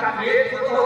Chacareiro,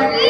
Amén.